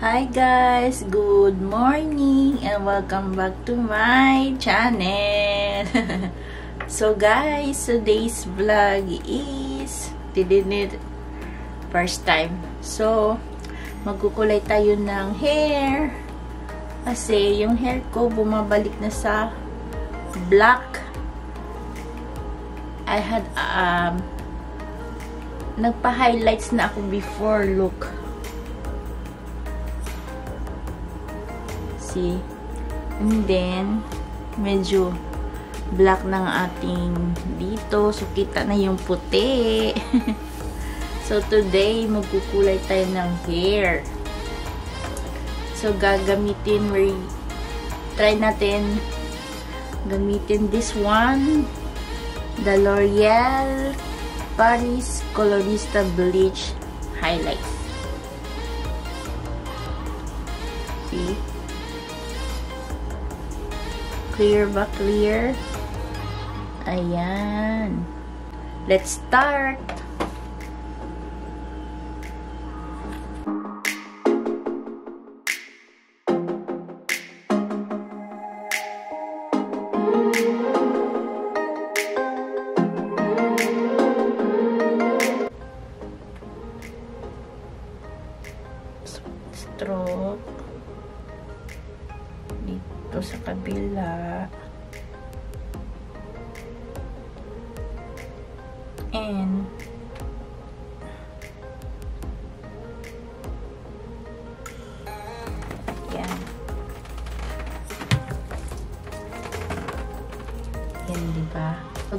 Hi guys! Good morning and welcome back to my channel! so guys, today's vlog is didn't first time. So, magkukulay tayo ng hair kasi yung hair ko bumabalik na sa black. I had um nagpa-highlights na ako before look see. And then, medyo black ng ating dito. So, kita na yung puti. so, today, magkukulay tayo ng hair. So, gagamitin, we try natin gamitin this one. The L'Oreal Paris Colorista Bleach Highlights. See? Clear ba? Clear? Ayan. Let's start!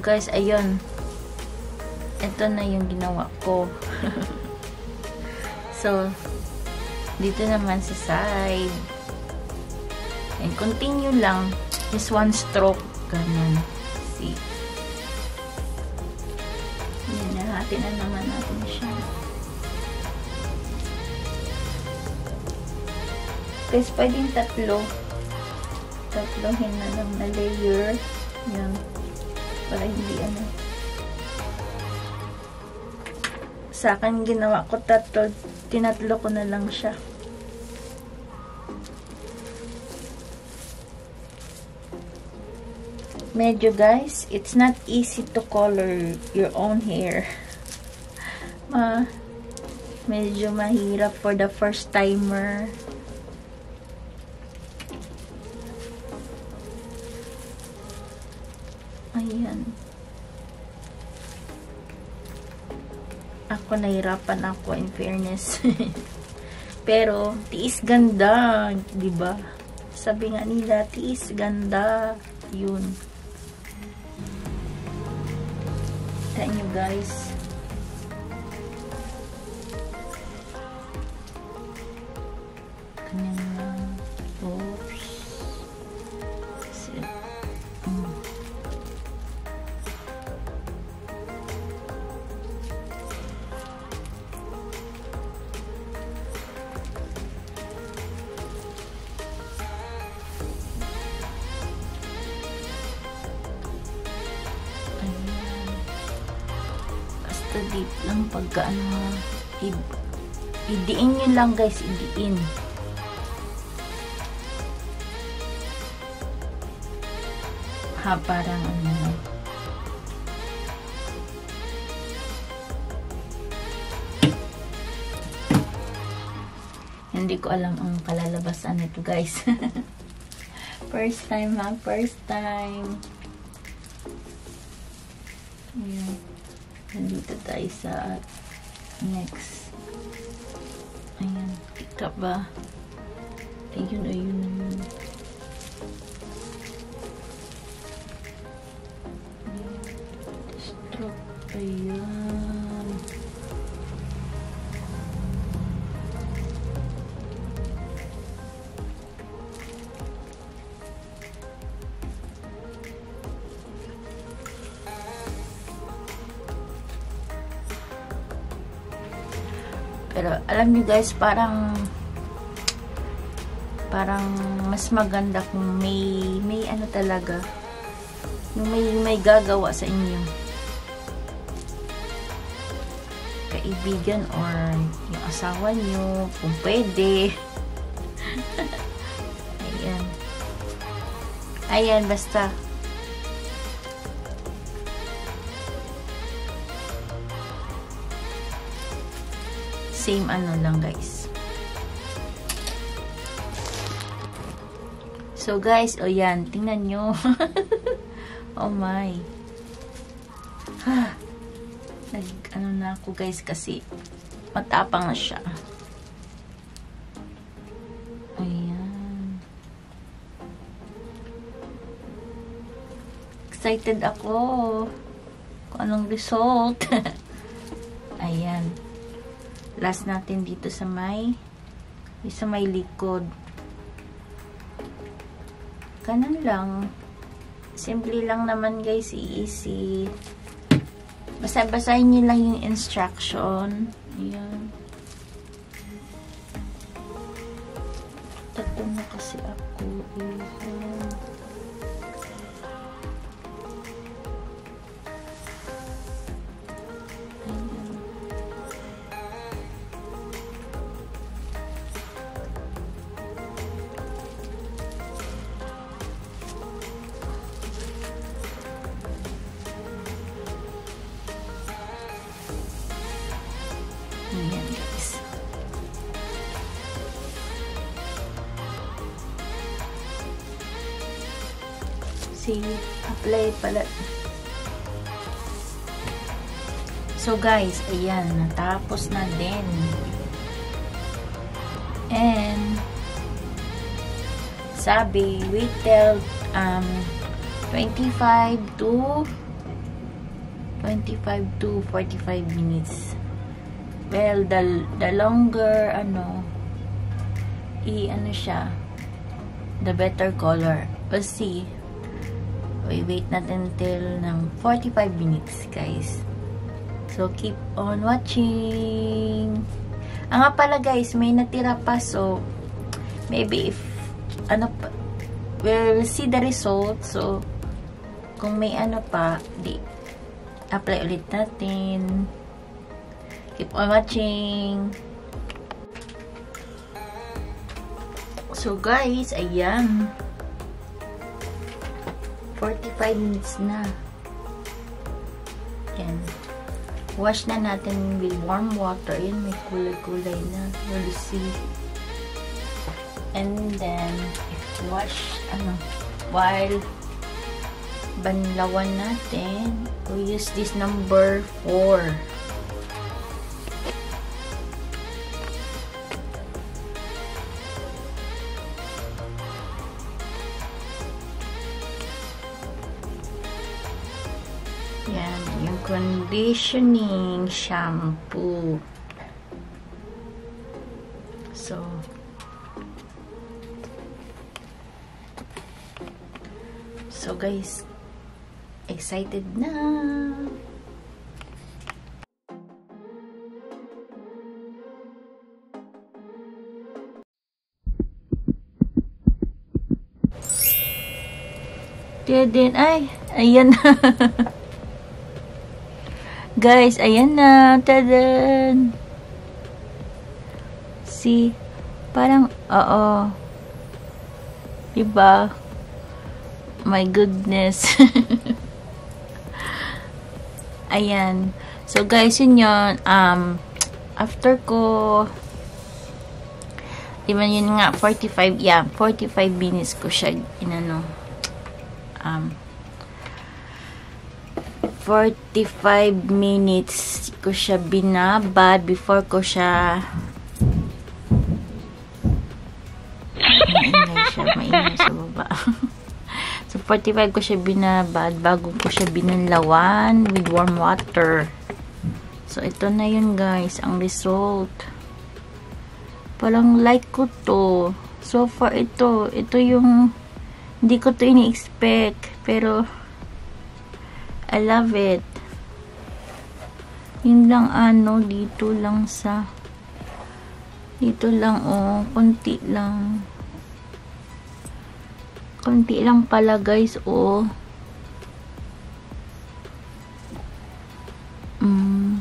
Guys, ayun. Ito na yung ginawa ko. so, dito naman sa side. And continue lang. Just one stroke. Ganun. See. Yan na. Hati na naman natin siya. Guys, pwedeng tatlo. Tatlohin na lang na layer. Yan. Para hindi ano. Sa akin, ginawa ko tatlo. Tinatlo ko na lang siya. medyo guys, it's not easy to color your own hair. Ma medyo mahirap for the first timer. Ako nahirapan ako in fairness. Pero tiis ganda, ba? Sabi nga nila, tiis ganda. 'Yun. sa inyo guys. Deep lang pagka ano idiin nyo lang guys idiin. Ha parang ano. Hindi ko alam ang kalalabasan nito guys. First time ha? First time. Ayan nandito tayo sa next. Ayan kita ba? Ayun ayun Pero alam niyo guys, parang parang mas maganda kung may may ano talaga yung may may gagawa sa inyo. Kaibigan or yung asawa niyo, kung pwede. Ayan. Ayan, basta. Same ano lang, guys. So, guys, o yan. Tingnan nyo. oh my. Ha. Nag, ano na ako, guys, kasi matapang na siya. Ayan. Excited ako kung anong result. Last natin dito sa may sa may likod. Kanan lang. Simple lang naman guys. Easy. Basta basahin nyo lang yung instruction. Ayan. Tatlo na kasi ako. Ayan. Ayan See, apply pala. So guys, ayan, natapos na din. And, sabi, wait till um, 25 to 25 to 45 minutes. Well, the, the longer, ano, i, ano siya, the better color. We'll see. We wait natin till ng 45 minutes, guys. So, keep on watching. Ah, nga pala, guys, may natira pa. So, maybe if, ano pa, we'll see the result. So, kung may ano pa, di, apply ulit natin. Keep on watching. So guys, ayan. 45 minutes na. Ayan. Wash na natin with warm water. Ayan, may kulay-kulay na. We'll see. And then, wash, ano, while banlawan natin, we use this number 4. Yan, yung conditioning shampoo. So, so guys, excited na. Din, ay, ayan. Guys, ayan na. Tadan! See? Parang, oo. Diba? My goodness. ayan. So, guys, yun yun. Um, after ko, diba yun nga, 45, yeah, 45 minutes ko siya, inano, um, 45 minutes ko siya binabad before ko siya maingay siya, maingay sa baba. so, 45 ko siya binabad bago ko siya binanlawan with warm water. So, ito na yun guys, ang result. Palang like ko to. So far, ito, ito yung hindi ko to ini-expect. Pero, I love it. Yun lang ano, dito lang sa, dito lang oh, konti lang. Konti lang pala guys, oh. Mm,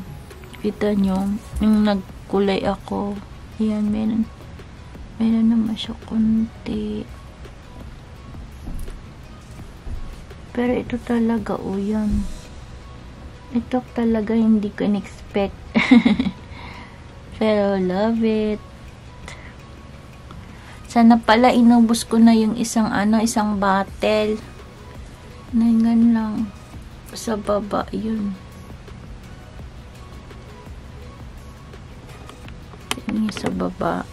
kita nyo, yung nagkulay ako. Ayan, meron, meron naman. siya konti. Pero ito talaga, oh, yan. Ito talaga hindi ko in-expect. Pero love it. Sana pala inubos ko na yung isang ano, isang bottle. Nangan lang. Sa baba, yun. Yung sa baba.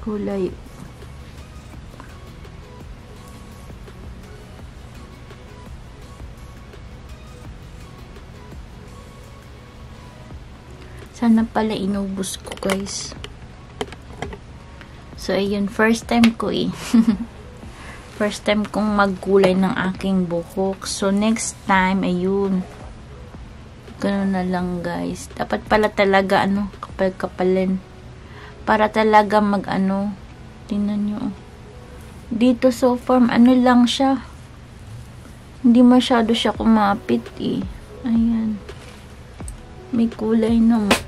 Kulay Sana pala inubos ko guys. So, ayun. First time ko eh. first time kong magkulay ng aking buhok. So, next time, ayun. Ganun na lang guys. Dapat pala talaga, ano, kapal-kapalin. Para talaga mag, ano, tingnan nyo. Dito so form, ano lang siya. Hindi masyado siya kumapit eh. Ayan. May kulay naman.